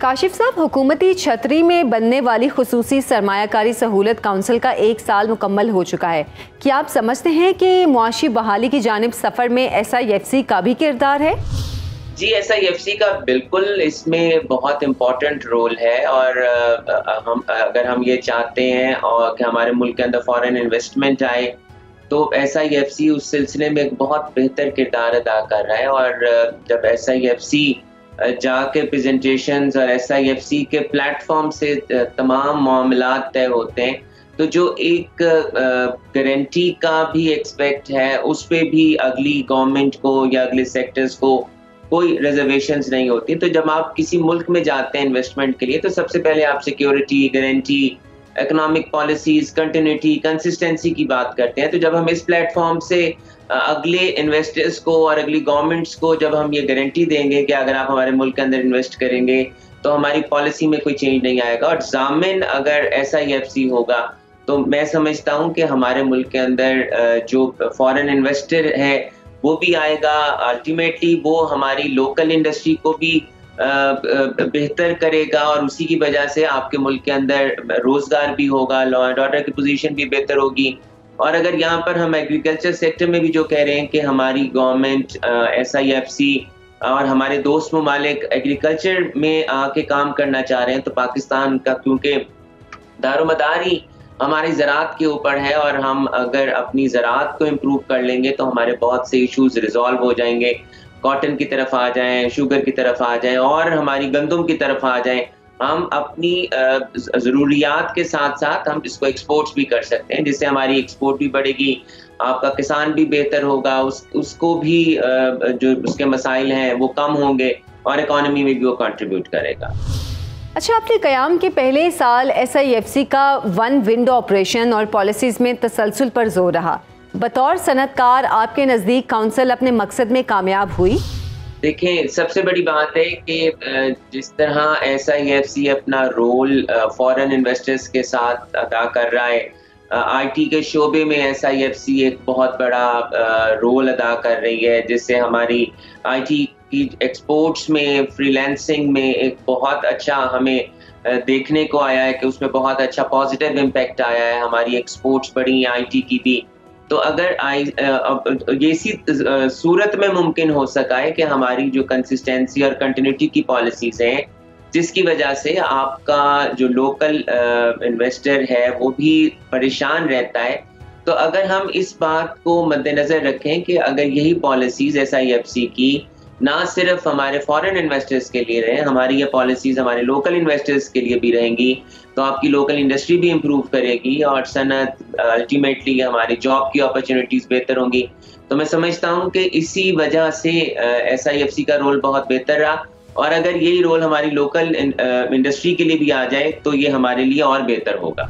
کاشف صاحب، حکومتی چھتری میں بننے والی خصوصی سرمایہ کاری سہولت کاؤنسل کا ایک سال مکمل ہو چکا ہے۔ کیا آپ سمجھتے ہیں کہ معاشی بحالی کی جانب سفر میں ایس آئی ایف سی کا بھی کردار ہے؟ جی ایس آئی ایف سی کا بالکل اس میں بہت امپورٹنٹ رول ہے اور ہم، اگر ہم یہ چاہتے ہیں اور کہ ہمارے ملک کے اندر فورن انویسٹمنٹ آئے، تو ایس آئی ایف سی اس سلسلے میں ایک بہت بہتر کردار ادا کر رہا ہے اور جب ایس آئی ایف سی جا کے پریزنٹیشنز اور ایس آئی ایف سی کے پلیٹ فارم سے تمام معاملات طے ہوتے ہیں۔ تو جو ایک گارنٹی کا بھی ایکسپیکٹ ہے، اس پہ بھی اگلی گورنمنٹ کو یا اگلے سیکٹرز کو کوئی ریزرویشنز نہیں ہوتی۔ تو جب آپ کسی ملک میں جاتے ہیں انویسٹمنٹ کے لیے، تو سب سے پہلے آپ security guarantee economic policies continuity consistency کی بات کرتے ہیں، تو جب ہم اس پلیٹ فارم سے اگلے انویسٹرز کو اور اگلی گورنمنٹس کو جب ہم یہ گارنٹی دیں گے کہ اگر آپ ہمارے ملک کے اندر انویسٹ کریں گے، تو ہماری پالیسی میں کوئی چینج نہیں آئے گا۔ اور ضامن اگر ایس آئی ایف سی ہوگا، تو میں سمجھتا ہوں کہ ہمارے ملک کے اندر جو فورن انویسٹر ہے، وہ بھی آئے گا۔ الٹیمیٹلی وہ ہماری لوکل انڈسٹری کو بھی بہتر کرے گا اور اسی کی وجہ سے آپ کے ملک کے اندر روزگار بھی ہوگا لا اینڈ آرڈر کی پوزیشن بھی بہتر ہوگی۔ اور اگر یہاں پر ہم ایگریکلچر سیکٹر میں بھی جو کہہ رہے ہیں کہ ہماری government S I F C اور ہمارے دوست ممالک ایگریکلچر میں آ کے کام کرنا چاہ رہے ہیں، تو پاکستان کا کیونکہ دار و مدار ہی ہماری زراعت کے اوپر ہے اور ہم اگر اپنی زراعت کو امپروو کر لیں گے تو ہمارے بہت سے ایشوز ریزالو ہو جائیں گے۔ کاٹن کی طرف آ جائیں شوگر کی طرف آ جائیں اور ہماری گندم کی طرف آ جائیں، ہم اپنی ضروریات کے ساتھ ساتھ ہم اس کو ایکسپورٹس بھی کر سکتے ہیں، جس سے ہماری ایکسپورٹ بھی بڑھے گی، آپ کا کسان بھی بہتر ہوگا، اس اس کو بھی جو اس کے مسائل ہیں وہ کم ہوں گے اور اکانومی میں بھی وہ کنٹریبیوٹ کرے گا۔ اچھا آپ کے قیام کے پہلے سال ایس آئی ایف سی کا ون ونڈو آپریشن اور پالیسیز میں تسلسل پر زور رہا۔ بطور صنعت کار آپ کے نزدیک کاؤنسل اپنے مقصد میں کامیاب ہوئی؟ دیکھیں، سب سے بڑی بات ہے کہ جس طرح ایس آئی ایف سی اپنا رول فورن انویسٹرز کے ساتھ ادا کر رہا ہے آئی ٹی کے شعبے میں ایس آئی ایف سی ایک بہت بڑا رول ادا کر رہی ہے، جس سے ہماری آئی ٹی کی ایکسپورٹس میں فری لینسنگ میں ایک بہت اچھا ہمیں دیکھنے کو آیا ہے کہ اس میں بہت اچھا پازیٹیو امپیکٹ آیا ہے، ہماری ایکسپورٹس بڑی ہیں آئی ٹی کی بھی۔ تو اگر یہ اسی صورت میں ممکن ہو سکا ہے کہ ہماری جو کنسسٹینسی اور کنٹینیوٹی کی پالیسیز ہیں، جس کی وجہ سے آپ کا جو لوکل انویسٹر ہے، وہ بھی پریشان رہتا ہے۔ تو اگر ہم اس بات کو مد نظر رکھیں کہ اگر یہی policies S I F C کی نہ صرف ہمارے فورن انویسٹرز کے لیے رہیں ہماری یہ پالیسیز ہمارے لوکل انویسٹرز کے لیے بھی رہیں گی۔ تو آپ کی لوکل انڈسٹری بھی امپروو کرے گی اور صنعت الٹیمیٹلی ہماری جاب کی اپرچونیٹیز بہتر ہوں گی۔ تو میں سمجھتا ہوں کہ اسی وجہ سے ایس آئی ایف سی کا رول بہت بہتر رہا۔ اور اگر یہی رول ہماری لوکل انڈسٹری کے لیے بھی آ جائے، تو یہ ہمارے لیے اور بہتر ہوگا۔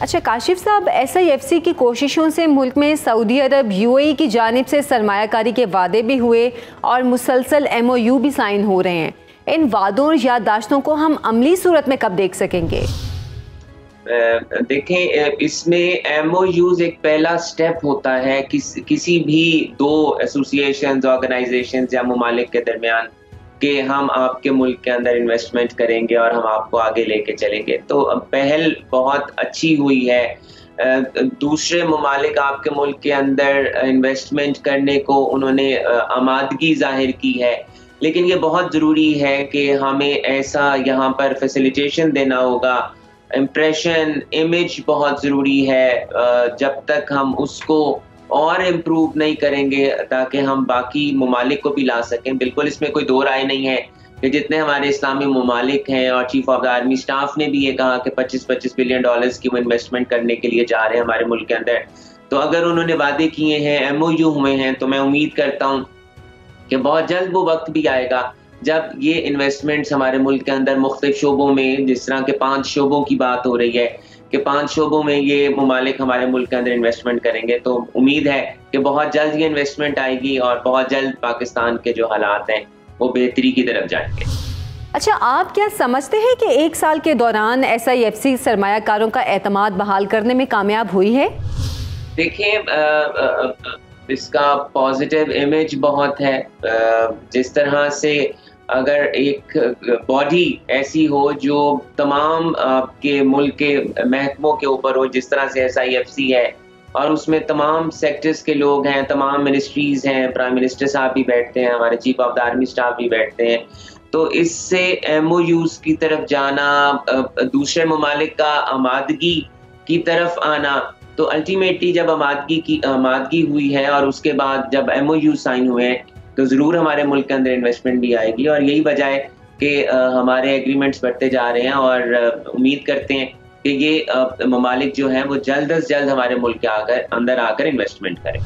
اچھا کاشف صاحب ایس آئی ایف سی کی کوششوں سے ملک میں سعودی عرب یو اے ای کی جانب سے سرمایہ کاری کے وعدے بھی ہوئے اور مسلسل ایم او یو بھی سائن ہو رہے ہیں۔ ان وعدوں اور یادداشتوں کو ہم عملی صورت میں کب دیکھ سکیں گے؟ دیکھیں اس میں ایم او یوز ایک پہلا سٹیپ ہوتا ہے کسی بھی دو ایسوسیشنز آرگنائزیشنز یا ممالک کے درمیان۔ کہ ہم آپ کے ملک کے اندر انویسٹمنٹ کریں گے اور ہم آپ کو آگے لے کے چلیں گے۔ تو پہل بہت اچھی ہوئی ہے۔ دوسرے ممالک آپ کے ملک کے اندر انویسٹمنٹ کرنے کو انہوں نے آمادگی ظاہر کی ہے۔ لیکن یہ بہت ضروری ہے کہ ہمیں ایسا یہاں پر فیسیلیٹیشن دینا ہوگا۔ امپریشن امیج بہت ضروری ہے۔ جب تک ہم اس کو اور امپروو نہیں کریں گے تاکہ ہم باقی ممالک کو بھی لا سکیں۔ بالکل اس میں کوئی دو رائے نہیں ہے کہ جتنے ہمارے اسلامی ممالک ہیں اور chief of the army staff نے بھی یہ کہا کہ پچیس پچیس بلین ڈالرز کی وہ انویسٹمنٹ کرنے کے لیے جا رہے ہیں ہمارے ملک کے اندر۔ تو اگر انہوں نے وعدے کیے ہیں ایم او یو ہوئے ہیں، تو میں امید کرتا ہوں کہ بہت جلد وہ وقت بھی آئے گا جب یہ انویسٹمنٹس ہمارے ملک کے اندر مختلف شعبوں میں، جس طرح کے پانچ شعبوں کی بات ہو رہی ہے کہ پانچ شعبوں میں یہ ممالک ہمارے ملک کے اندر انویسٹمنٹ کریں گے تو امید ہے کہ بہت جلد یہ انویسٹمنٹ آئے گی اور بہت جلد پاکستان کے جو حالات ہیں وہ بہتری کی طرف جائیں گے۔ اچھا آپ کیا سمجھتے ہیں کہ ایک سال کے دوران ایس آئی ایف سی سرمایہ کاروں کا اعتماد بحال کرنے میں کامیاب ہوئی ہے؟ دیکھیں اس کا پازیٹیو امیج بہت ہے۔ جس طرح سے اگر ایک باڈی ایسی ہو جو تمام آپ کے ملک کے محکموں کے اوپر ہو، جس طرح سے ایس آئی ایف سی ہے، اور اس میں تمام سیکٹرز کے لوگ ہیں، تمام منسٹریز ہیں پرائم منسٹر صاحب بھی بیٹھتے ہیں، ہمارے chief of the army staff بھی بیٹھتے ہیں۔ تو اس سے ایم او یوز کی طرف جانا دوسرے ممالک کا آمادگی کی طرف آنا۔ تو الٹیمیٹلی جب آمادگی کی، آمادگی ہوئی ہے اور اس کے بعد جب ایم او یو سائن ہوئے ہیں تو ضرور ہمارے ملک کے اندر انویسٹمنٹ بھی آئے گی اور یہی وجہ ہے کہ ہمارے ایگریمنٹس بڑھتے جا رہے ہیں اور امید کرتے ہیں کہ یہ ممالک جو ہیں وہ جلد از جلد ہمارے ملک کے آ کر اندر آ کر انویسٹمنٹ کریں۔